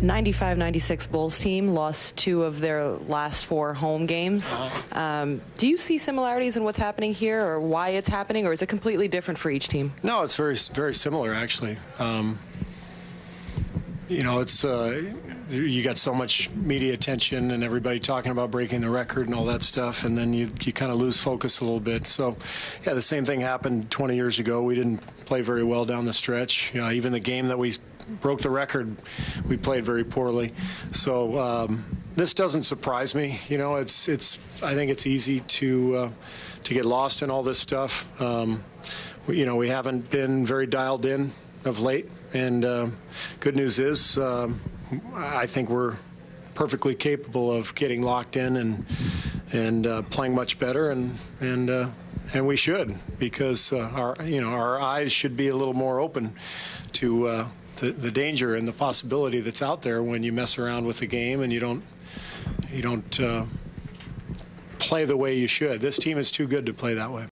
95 96 Bulls team lost two of their last four home games. Um, do you see similarities in what's happening here or why it's happening, or is it completely different for each team? No, it's very very similar actually. Um, you know, it's uh, you got so much media attention and everybody talking about breaking the record and all that stuff, and then you you kind of lose focus a little bit. So, yeah, the same thing happened 20 years ago. We didn't play very well down the stretch. You know, even the game that we broke the record, we played very poorly. So um, this doesn't surprise me. You know, it's it's I think it's easy to uh, to get lost in all this stuff. Um, you know, we haven't been very dialed in of late. And uh, good news is, um, I think we're perfectly capable of getting locked in and and uh, playing much better, and and uh, and we should because uh, our you know our eyes should be a little more open to uh, the the danger and the possibility that's out there when you mess around with the game and you don't you don't uh, play the way you should. This team is too good to play that way.